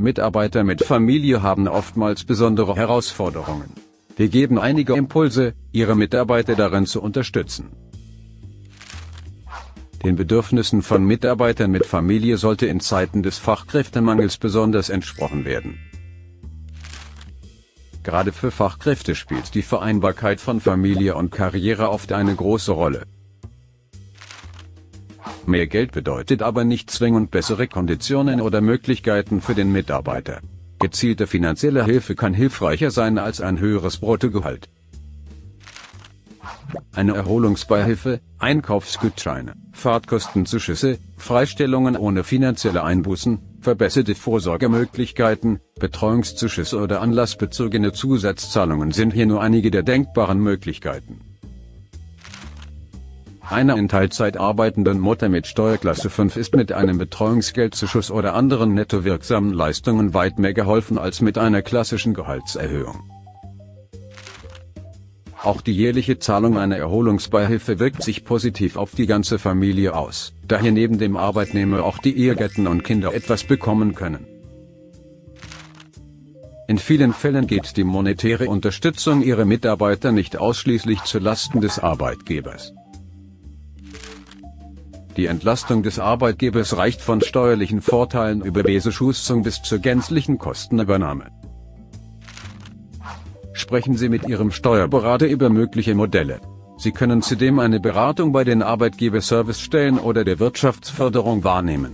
Mitarbeiter mit Familie haben oftmals besondere Herausforderungen. Wir geben einige Impulse, Ihre Mitarbeiter darin zu unterstützen. Den Bedürfnissen von Mitarbeitern mit Familie sollte in Zeiten des Fachkräftemangels besonders entsprochen werden. Gerade für Fachkräfte spielt die Vereinbarkeit von Familie und Karriere oft eine große Rolle. Mehr Geld bedeutet aber nicht zwingend bessere Konditionen oder Möglichkeiten für den Mitarbeiter. Gezielte finanzielle Hilfe kann hilfreicher sein als ein höheres Bruttogehalt. Eine Erholungsbeihilfe, Einkaufsgutscheine, Fahrtkostenzuschüsse, Freistellungen ohne finanzielle Einbußen, verbesserte Vorsorgemöglichkeiten, Betreuungszuschüsse oder anlassbezogene Zusatzzahlungen sind hier nur einige der denkbaren Möglichkeiten. Einer in Teilzeit arbeitenden Mutter mit Steuerklasse 5 ist mit einem Betreuungsgeldzuschuss oder anderen netto wirksamen Leistungen weit mehr geholfen als mit einer klassischen Gehaltserhöhung. Auch die jährliche Zahlung einer Erholungsbeihilfe wirkt sich positiv auf die ganze Familie aus, da hier neben dem Arbeitnehmer auch die Ehegatten und Kinder etwas bekommen können. In vielen Fällen geht die monetäre Unterstützung ihrer Mitarbeiter nicht ausschließlich zu Lasten des Arbeitgebers. Die Entlastung des Arbeitgebers reicht von steuerlichen Vorteilen über Besuschustung bis zur gänzlichen Kostenübernahme. Sprechen Sie mit Ihrem Steuerberater über mögliche Modelle. Sie können zudem eine Beratung bei den Arbeitgeberservicestellen oder der Wirtschaftsförderung wahrnehmen.